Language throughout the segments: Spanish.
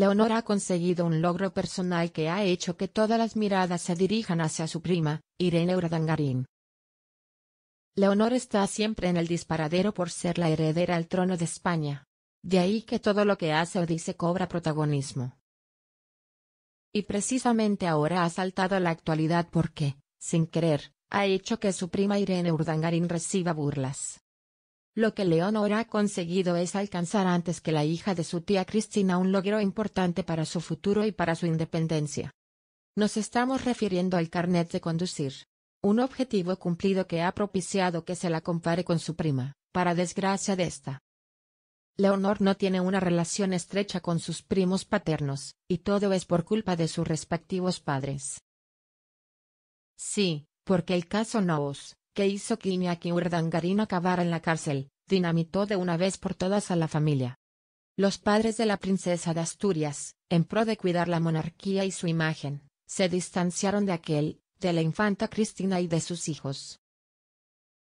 Leonor ha conseguido un logro personal que ha hecho que todas las miradas se dirijan hacia su prima, Irene Urdangarín. Leonor está siempre en el disparadero por ser la heredera al trono de España. De ahí que todo lo que hace o dice cobra protagonismo. Y precisamente ahora ha saltado a la actualidad porque, sin querer, ha hecho que su prima Irene Urdangarín reciba burlas. Lo que Leonor ha conseguido es alcanzar antes que la hija de su tía Cristina un logro importante para su futuro y para su independencia. Nos estamos refiriendo al carnet de conducir. Un objetivo cumplido que ha propiciado que se la compare con su prima, para desgracia de esta. Leonor no tiene una relación estrecha con sus primos paternos, y todo es por culpa de sus respectivos padres. Sí, porque el caso Noos, que hizo que Iñaki Urdangarín acabara en la cárcel, dinamitó de una vez por todas a la familia. Los padres de la princesa de Asturias, en pro de cuidar la monarquía y su imagen, se distanciaron de aquel, de la infanta Cristina y de sus hijos.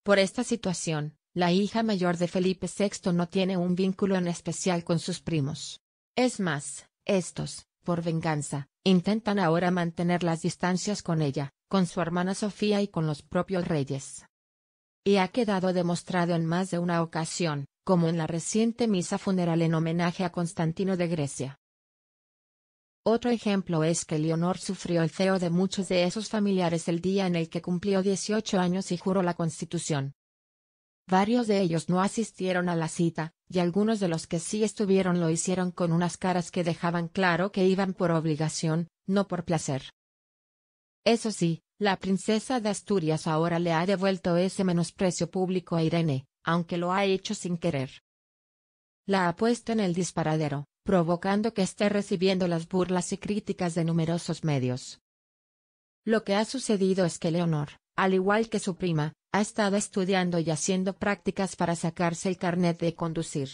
Por esta situación, la hija mayor de Felipe VI no tiene un vínculo en especial con sus primos. Es más, estos, por venganza, intentan ahora mantener las distancias con ella, con su hermana Sofía y con los propios reyes. Y ha quedado demostrado en más de una ocasión, como en la reciente misa funeral en homenaje a Constantino de Grecia. Otro ejemplo es que Leonor sufrió el feo de muchos de esos familiares el día en el que cumplió 18 años y juró la Constitución. Varios de ellos no asistieron a la cita, y algunos de los que sí estuvieron lo hicieron con unas caras que dejaban claro que iban por obligación, no por placer. Eso sí, la princesa de Asturias ahora le ha devuelto ese menosprecio público a Irene, aunque lo ha hecho sin querer. La ha puesto en el disparadero, provocando que esté recibiendo las burlas y críticas de numerosos medios. Lo que ha sucedido es que Leonor, al igual que su prima, ha estado estudiando y haciendo prácticas para sacarse el carnet de conducir.